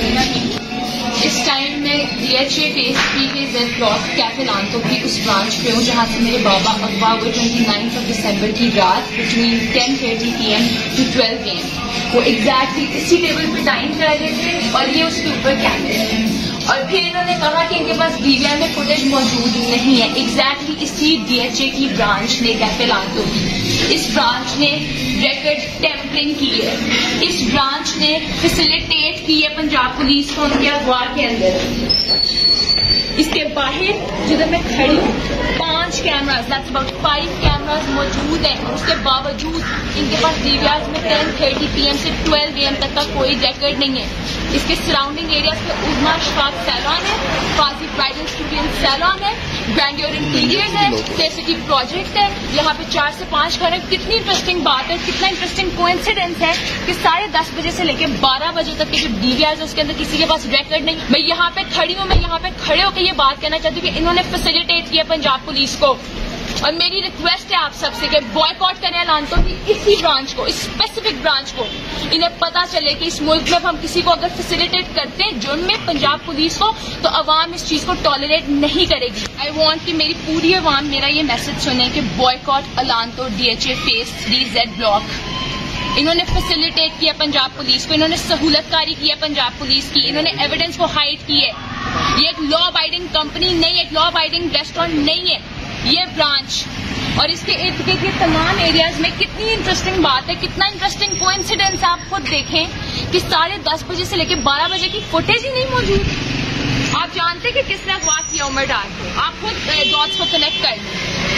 इस टाइम मैं ए फेस थ्री के जेड ब्लॉक कैफ़े लानतो की उस ब्रांच पे हूँ, जहाँ से मेरे बाबा अगवा हुए ट्वेंटी नाइन्थ ऑफ़ दिसंबर की रात between ten thirty p m to twelve a m वो एग्जैक्टली इसी टेबल पे टाइम कर रहे थे और ये उसके ऊपर कैमरे और फिर इन्होंने कहा कि इनके पास डीवीआर में फुटेज मौजूद नहीं है। एग्जैक्टली इसी डीएचए की ब्रांच ने कैफ़े लांतो की इस ब्रांच ने रिकॉर्ड टेम्परिंग की है। इस ब्रांच ने फैसिलिटेट की है पंजाब पुलिस को उनके अगवा के अंदर। इसके बाहर जिधर मैं खड़ी हूँ, पाँच कैमराज अबाउट फाइव कैमराज मौजूद हैं। उसके बावजूद इनके पास डीवीआर में टेन थर्टी पी एम से ट्वेल्व एम तक का कोई रिकॉर्ड नहीं है। इसके सराउंडिंग एरियाज़ पे उजमा शाक सैलॉन है फाजी ब्राइडल स्टूडियो सैलॉन है ग्रैंडियर इंटीरियर है केसिटी प्रोजेक्ट है। यहाँ पे चार से पाँच घर है। कितनी इंटरेस्टिंग बात है, कितना इंटरेस्टिंग कोइंसिडेंस है कि साढ़े दस बजे से लेकर बारह बजे तक के जो डीवीआर है, उसके अंदर किसी के पास रिकॉर्ड नहीं। मैं यहाँ पे खड़ी हूँ, मैं यहाँ पे खड़े होकर ये बात कहना चाहती हूँ कि इन्होंने फैसिलिटेट किया पंजाब पुलिस को। और मेरी रिक्वेस्ट है आप सबसे कि बॉयकॉट करें लानतों की इसी ब्रांच को, इस स्पेसिफिक ब्रांच को। इन्हें पता चले कि इस मुल्क में हम किसी को अगर फैसिलिटेट करते हैं, जुर्म में पंजाब पुलिस को तो अवाम इस चीज़ को टॉलरेट नहीं करेगी। आई वॉन्ट कि मेरी पूरी अवाम, मेरा ये मैसेज सुने कि boycott अलानतो DHA phase three Z block इन्होंने फैसिलिटेट किया पंजाब पुलिस को, इन्होंने सहूलतकारी की है पंजाब पुलिस की, इन्होंने एविडेंस को हाइड की है ये एक लॉ अबाइडिंग कंपनी नहीं एक लॉ अबाइडिंग रेस्टोरेंट नहीं है। ये ब्रांच और इसके इर्द गिर्द के तमाम एरियाज़ में कितनी इंटरेस्टिंग बात है, कितना इंटरेस्टिंग कोइंसिडेंस आप खुद देखें कि साढ़े दस बजे से लेकर बारह बजे की फुटेज ही नहीं मौजूद। आप जानते कि किसने अगवा किया उमर डाल को आप खुद डॉट्स को कनेक्ट कर लें।